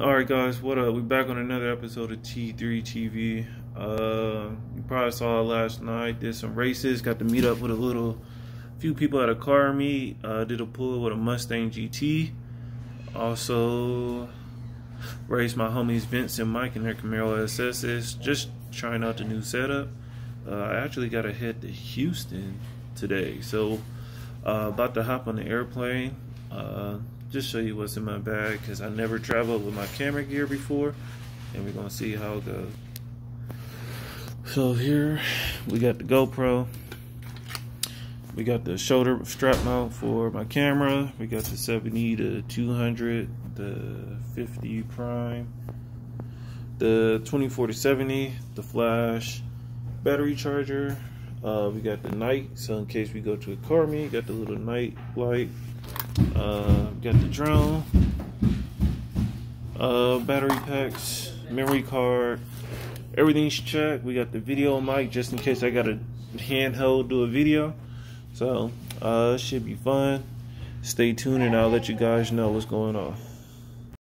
All right, guys, what up? We back on another episode of T3 TV. Uh, you probably saw last night. Did some races. Got to meet up with a little few people at a car meet. Uh, did a pull with a Mustang GT. Also raced my homies Vince and Mike in their Camaro SSS. Just trying out the new setup. Uh, I actually got to head to Houston today, so uh, about to hop on the airplane. Uh, just show you what's in my bag because I never traveled with my camera gear before and we're gonna see how it goes. So here we got the GoPro. We got the shoulder strap mount for my camera. We got the 70 to 200 the 50 prime the 24 to 70 the flash battery charger. Uh, we got the night so in case we go to a car meet got the little night light uh, got the drone, uh, battery packs, memory card, everything's checked. We got the video mic just in case I got a handheld do a video. So uh, should be fun. Stay tuned and I'll let you guys know what's going on.